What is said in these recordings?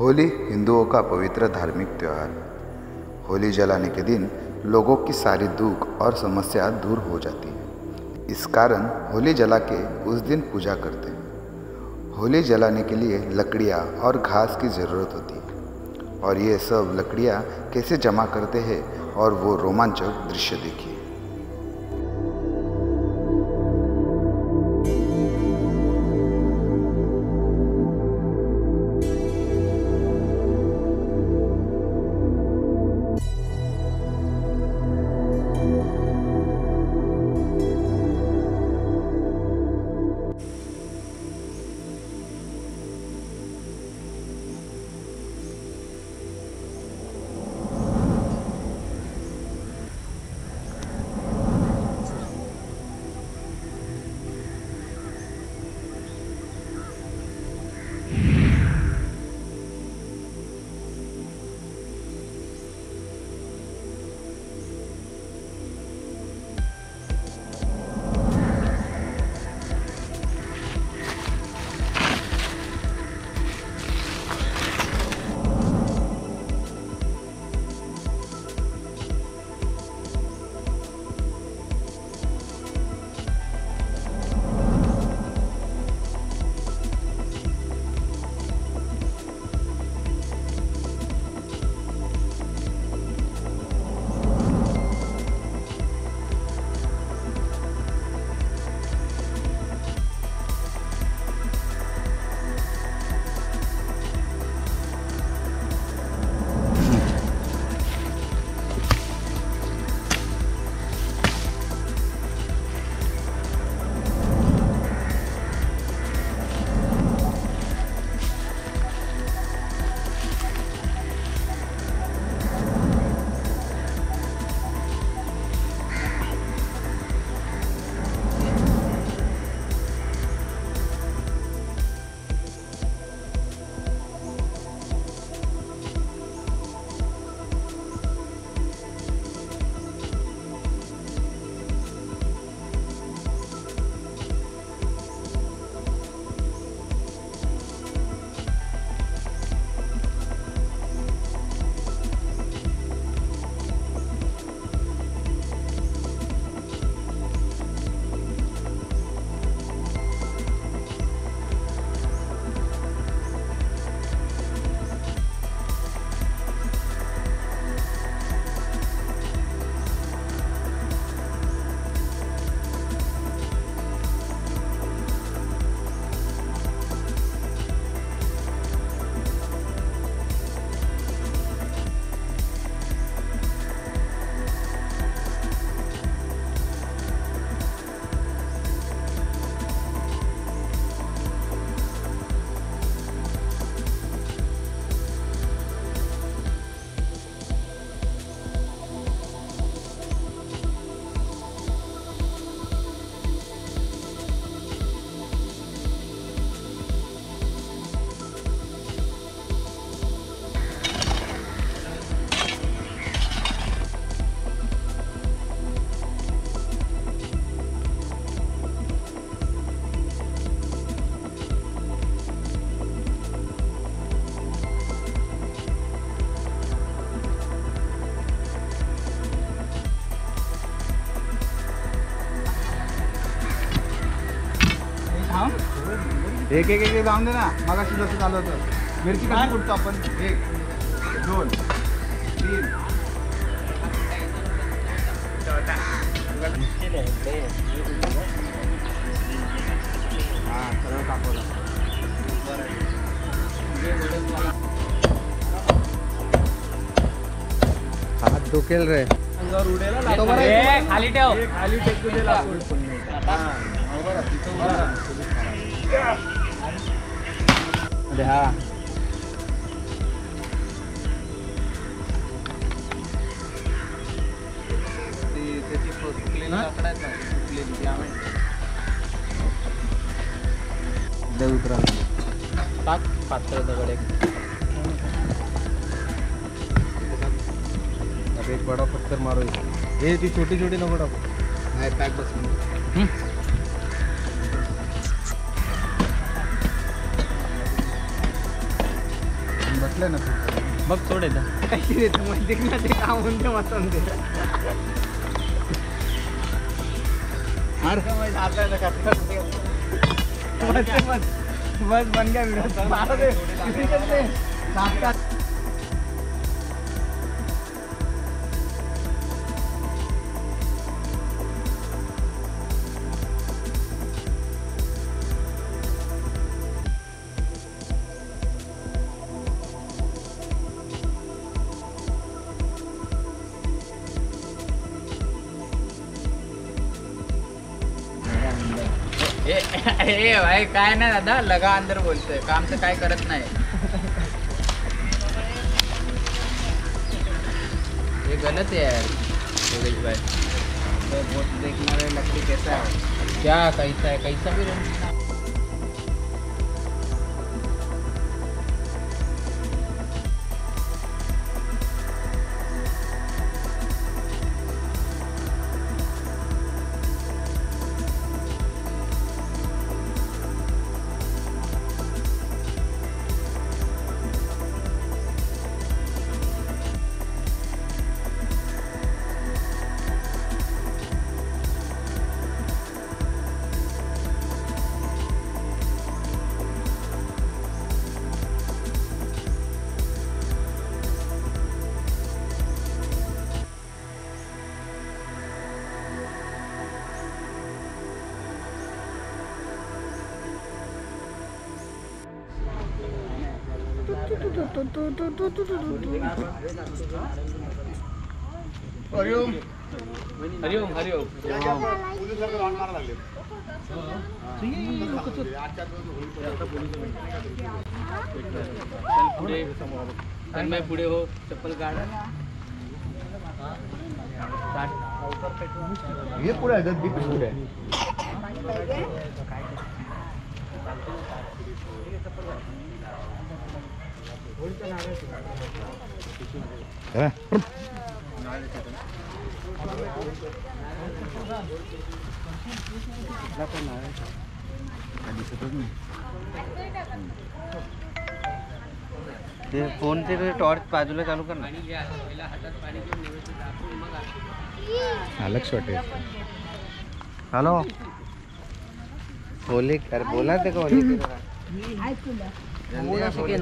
होली हिंदुओं का पवित्र धार्मिक त्यौहार। होली जलाने के दिन लोगों की सारी दुख और समस्या दूर हो जाती है। इस कारण होली जला के उस दिन पूजा करते हैं। होली जलाने के लिए लकड़ियाँ और घास की ज़रूरत होती है। और ये सब लकड़ियाँ कैसे जमा करते हैं और वो रोमांचक दृश्य देखिए। एक एक एक जाऊन दे ना. मगाशी जसं चालू होतं. मिरची कशी कुठतो आपण? एक दोन तीन. हा सगळं टाकवलं हात दुखेल रे. खाली ठेव. खाली टेकू लाकूड. हा, हो बरं, तिथं बरं. अरे हा ती- त्याची फुटलेली लाकडं आहेत ना, फुटलेली ती आम्ही दे उतरा. टाक पातळ दगड एक अब एक बड़ा पत्थर मारो ये ती छोटी छोटी नको टाकू नाही पॅक बस बस म्हटलं ना तू बघ सोड एकदा. कशी रे तू म्हणते ना ते काम म्हणते मसन ते बस बस. बस बन गया वीडियो मारो दे. भाई काय ना दादा लगा अंदर बोलते काम तो काय करत नाही. हे गलत है यार योगेश भाई. बहुत देखना लकड़ी कैसा है? क्या कैसा है कैसा भी हरिओम। हरिओम चल पुढे तन्मय पुढे हो चप्पल काढ। काढ. हे पुढे आहे दीप पुढे आहे. ते फोनचे टॉर्च बाजूला चालू कर ना. पाणी घ्या पहिला हातात पाणी घेऊन व्यवस्थित दाखवून मग आ- अलग शॉट है हॅलो बोले अरे बोला ते का बोले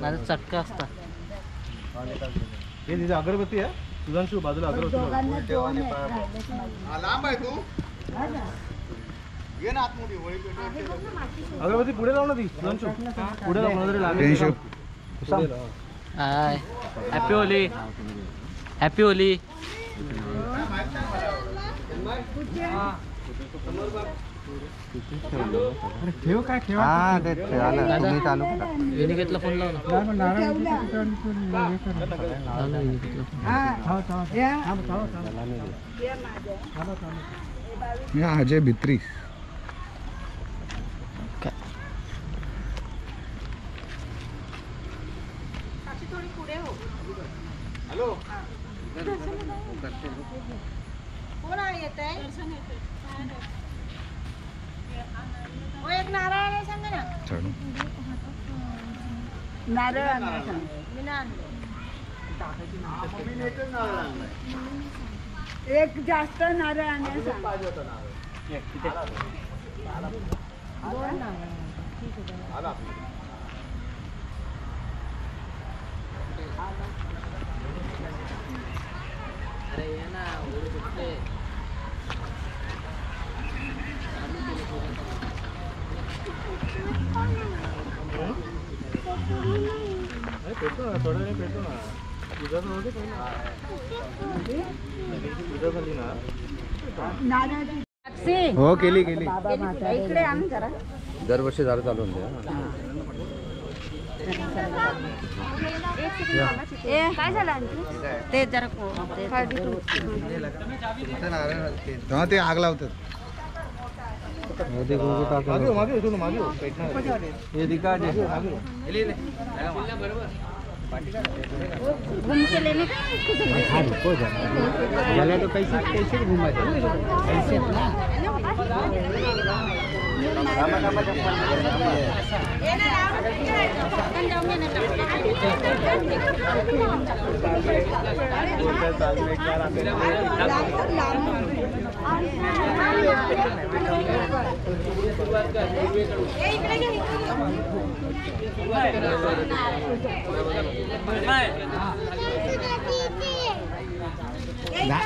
माझा चटका असता हे तिथे अगरबत्ती आहे? सुधांशू बाजूला अगरबत्ती लांब आहे तू. अगरबत्ती पुढे लाव ना ती सुधांशू. पुढे लाव मला तरी लागेल tension. Hi. Happy Holi happy Holi ठेव काय ठेव. हा ते आलं तुम्ही चालू करा. विनिकेतला फ़ोन लाव ना. लाव. ना विनिकेतला फ़ोन. या. अजय भित्री. कोण येत आहे हो. एक नारळ आणायला सांगा ना चढू नारळ सांग एक जास्त नारळ आणायला सांग अरे ये ना ना झाली ना हो केली केली. इकडे आण जरा दरवर्षी झालं चालू होते ए काय झालं ते जरा ते आग लावतात. मागे हो, मागे हो, इथून मागे हो, पेटणार हे दिका जे मागे हो. घूम के लेने झाल्या तो कैसे कैसे घुमायचं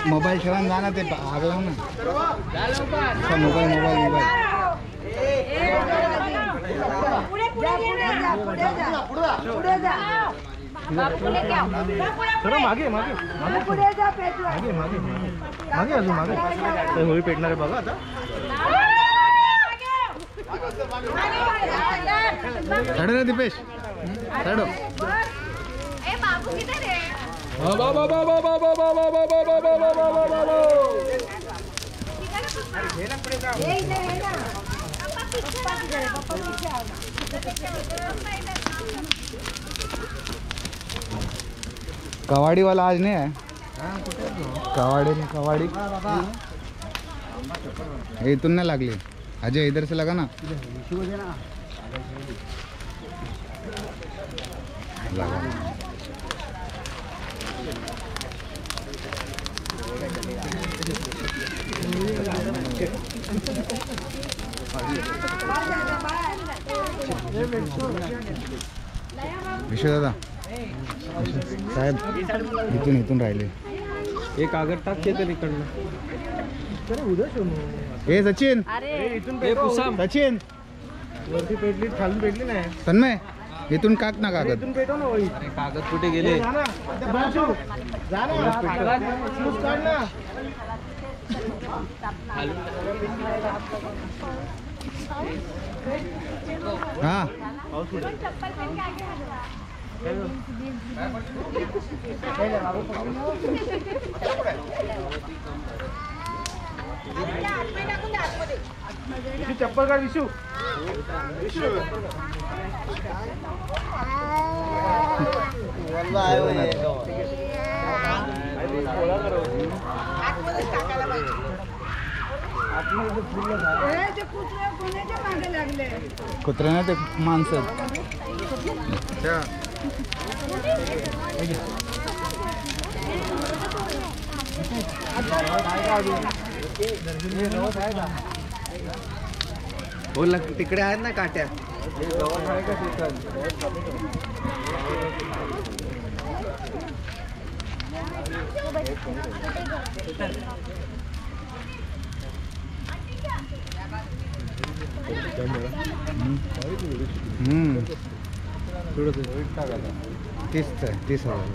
मोबाईल ठेवा आणि जा ना ते आगे हो ना अच्छा, मोबाईल मोबाईल मोबाईल थोडं मागे मागे मागे मागे मागे अजून मागे ते होळी पेटणार आहे बघा आता चढ रे दीपेश कवाड़ी वाला आज नहीं है? कवाड़ी में कवाड़ी ये इथून नाही लागली अजय, इधर से लगा ना? लगा। विश्व दादा। साहेब इथून इथून राहिले. एक कागद टाक चेतन इकडनं. ए सचिन. सचिन. वरती पेटली खालून पेटली नाही. तन्मय इथून काक ना कागद. कागद कुठे गेले? हा. चप्पल का विशू कुत्रे ना ते माणसं बोल तिकडे आहेत ना काट्या. हम्म. तीस आहे तीस हजार?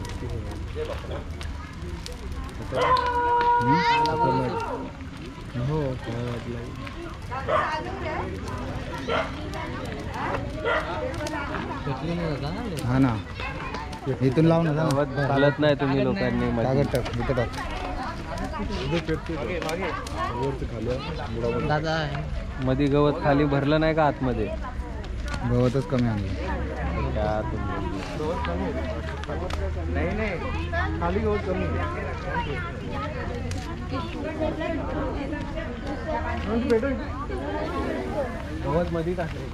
हो हा ना. इथून लाव ना जा ना. घालत नाही तुम्ही लोकांनी कागद टाक इथं टाक. दादा मध्ये गवत खाली भरलं नाही का आतमध्ये? गवतच कमी आणलं. त्या नाही नाही खाली गवत कमी। गवत मध्ये टाकले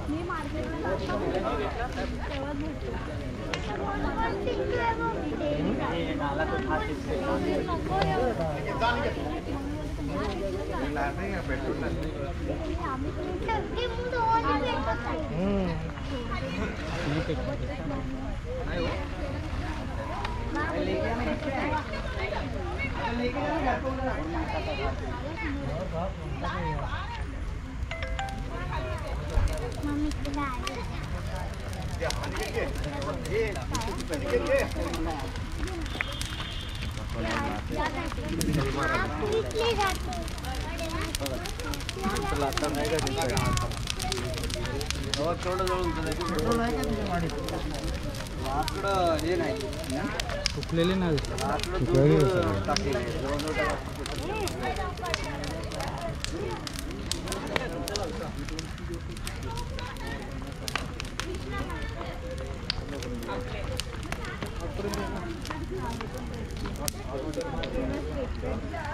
सुकलेले नाही सुकलेले सगळे.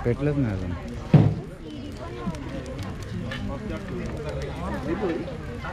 पेटलंच नाही इथे टाक दर्शन खाली टाक